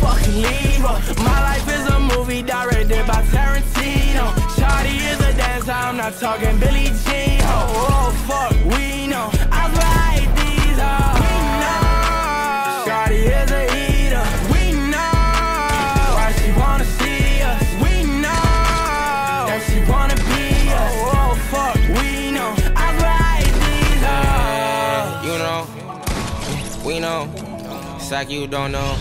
fucking leave her. My life is a movie directed by Tarantino. Shawty is a dancer, I'm not talking Billie Jean. Oh, oh fuck, we know. I hate these hoes. We know. Shawty is a eater. We know. Why she wanna see us. We know. That she wanna be us. Oh, oh fuck, we know. I hate these hoes. You know, we know. Like you don't know.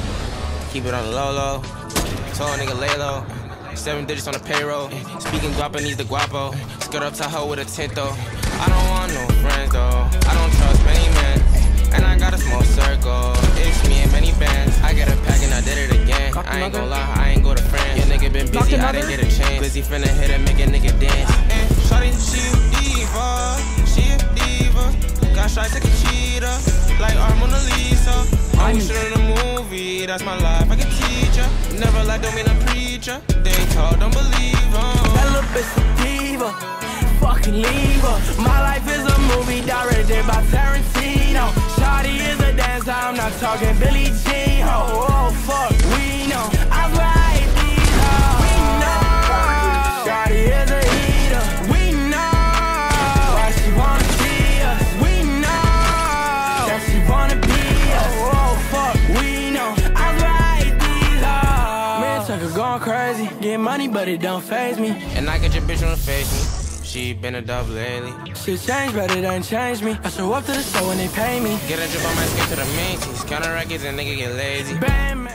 Keep it on the low low. A nigga lay low. Seven digits on the payroll. Speaking Guapanese the guapo. Skirt up to her with a tint though. I don't want no friends though. I don't trust many men. And I got a small circle. It's me and many bands. I got a pack and I did it again. I ain't gon' lie, I ain't go to France. Your nigga been busy, I didn't get a chance. Busy finna hit and make I'm shit in a movie, that's my life. I can teach ya. Never like, don't mean a preacher. They talk, don't believe 'em. That little bitch a diva. Fucking leave her. My life is a movie directed by Tarantino. Shawty is a dancer, I'm not talking Billie Jean. Get money, but it don't phase me. And I get your bitch on the face me. She been a dub lately. Shit changed, but it ain't changed me. I show up to the show when they pay me. Get a drip on my skin to the main Counter records and nigga get lazy. Bam,